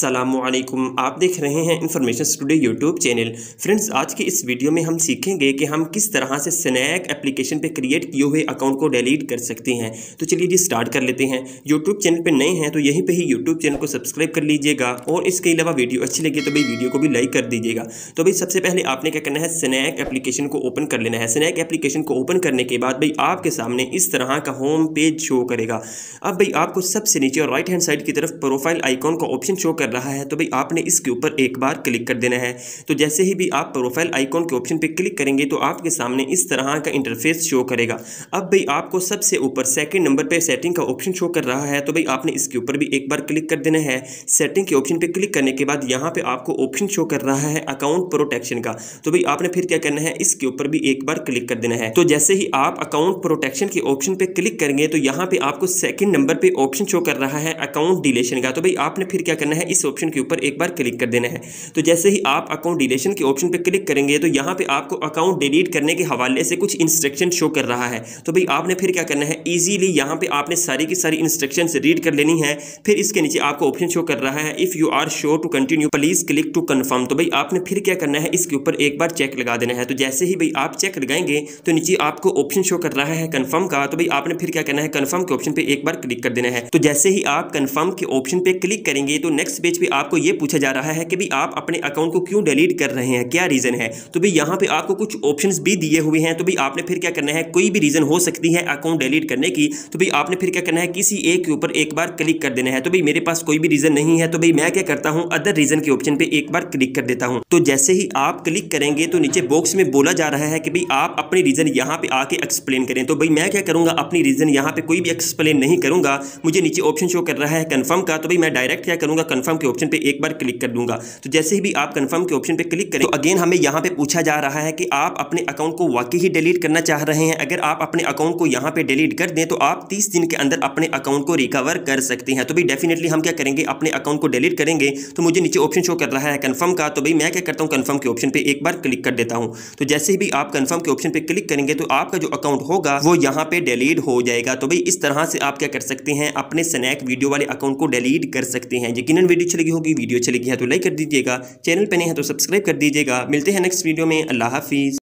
असलकुम आप देख रहे हैं information studio YouTube channel friends आज की इस वीडियो में हम सीखेंगे कि हम किस तरह से स्नैक एप्लीकेशन पे क्रिएट किए हुए अकाउंट को डिलीट कर सकते हैं। तो चलिए जी स्टार्ट कर लेते हैं। यूट्यूब चैनल पे नए हैं तो यहीं पे ही यूट्यूब चैनल को सब्सक्राइब कर लीजिएगा। और इसके अलावा वीडियो अच्छी लगी तो भाई वीडियो को भी लाइक कर दीजिएगा। तो भाई सबसे पहले आपने क्या करना है? स्नैक एप्लीकेशन को ओपन कर लेना है। स्नैक एप्लीकेशन को ओपन करने के बाद भाई आपके सामने इस तरह का होम पेज शो करेगा। अब भाई आपको सबसे नीचे और राइट हैंड साइड की तरफ़ प्रोफ़ाइल आइकॉन का ऑप्शन शो कर रहा है तो भाई आपने इसके ऊपर एक बार क्लिक कर देना है। तो जैसे ही भी आप प्रोफ़ाइल आइकॉन के ऑप्शन पे क्लिक करेंगे तो आपके सामने इस तरह का इंटरफेस शो करेगा। अब भाई आपको सबसे ऊपर सेकंड नंबर पे सेटिंग का ऑप्शन शो कर रहा है तो भाई आपने इसके ऊपर भी एक बार क्लिक कर देना है। सेटिंग के ऑप्शन पे क्लिक करने के बाद यहाँ पे आपको ऑप्शन शो कर रहा है अकाउंट प्रोटेक्शन का। तो भाई आपने फिर क्या करना है, इसके ऊपर भी एक बार क्लिक कर देना है। तो जैसे ही आप अकाउंट प्रोटेक्शन के ऑप्शन पे क्लिक करेंगे तो यहाँ पे आपको सेकंड नंबर पे ऑप्शन शो कर रहा है अकाउंट डिलेशन का। तो भाई आपने फिर क्या करना है ऑप्शन के ऊपर एक बार क्लिक कर देना है। तो जैसे ही आप अकाउंट डिलेशन के ऑप्शन पर क्लिक करेंगे तो यहाँ पे आपको अकाउंट डिलीट करने के हवाले से कुछ इंस्ट्रक्शन शो कर रहा है। तो भाई, आपने फिर क्या करना है? ईजिली यहाँ पे आपने सारी की सारी इंस्ट्रक्शन रीड कर लेनी है। फिर इसके नीचे आपको ऑप्शन शो कर रहा है if you are sure to continue please click to confirm तो भाई, आपने फिर क्या करना है? इसके ऊपर एक बार चेक लगा देना है। तो जैसे ही भाई, आप चेक लगाएँगे तो नीचे आपको ऑप्शन शो कर रहा है कन्फर्म का। तो भाई, आपने फिर क्या करना है? कन्फर्म के ऑप्शन पे एक बार क्लिक कर देना है। तो जैसे ही आप कन्फर्म के ऑप्शन पे क्लिक करेंगे तो नेक्स्ट पेज पे आपको ये पूछा जा रहा है कि भाई आप अपने अकाउंट को क्यों डिलीट कर रहे हैं? क्या रीज़न है? तो भाई यहाँ पे आपको कुछ ऑप्शंस भी दिए हुए हैं। तो भाई आपने फिर क्या करना है? कोई भी रीज़न हो सकती है अकाउंट डिलीट करने की तो भाई आपने फिर क्या करना है? किसी एक के ऊपर एक बार क्लिक कर देना है। तो भाई मेरे पास कोई भी रीज़न नहीं है। तो भाई मैं क्या करता हूँ? अदर रीज़न के ऑप्शन पर एक बार क्लिक कर देता हूँ। तो जैसे ही आप क्लिक करेंगे तो नीचे बॉक्स में बोला जा रहा है कि भाई आप अपनी रीज़न यहाँ पर आके एक्सप्लेन करें। तो भाई मैं क्या करूँगा? अपनी रीज़न यहाँ पे कोई भी एक्सप्लेन नहीं करूँगा। मुझे नीचे ऑप्शन शो कर रहा है कन्फर्म का। तो भाई मैं डायरेक्ट क्या करूँगा? कन्फर्म के ऑप्शन पे एक बार क्लिक कर दूँगा। तो जैसे ही भी आप कंफर्म के ऑप्शन पे क्लिक करें तो अगेन हमें यहाँ पे पूछा जा रहा है कि आप अपने अकाउंट को वाकई ही डिलीट करना चाह रहे हैं। अगर आप अपने अकाउंट को यहाँ पे डिलीट कर दें तो आप तीस दिन के अंदर अपने अकाउंट को रिकवर कर सकते हैं। तो भाई डेफिनेटली हम क्या करेंगे, अपने अकाउंट को डिलीट करेंगे। तो मुझे नीचे ऑप्शन शो कर रहा है कन्फर्म का। तो भाई मैं क्या करता हूँ कन्फर्म के ऑप्शन पर एक बार क्लिक कर देता हूँ। तो जैसे ही भी आप कन्फर्म के ऑप्शन पर क्लिक करेंगे तो आपका जो अकाउंट होगा, वो यहाँ पे डिलीट हो जाएगा। तो भाई इस तरह से आप क्या कर सकते हैं, अपने स्नैक वीडियो वाले अकाउंट को डिलीट कर सकते हैं। यकीन वीडियो अच्छी लगी होगी, वीडियो अच्छी लगी है तो लाइक कर दीजिएगा, चैनल पर नहीं है तो सब्सक्राइब कर दीजिएगा। मिलते हैं नेक्स्ट वीडियो में, अल्लाह हाफिज़।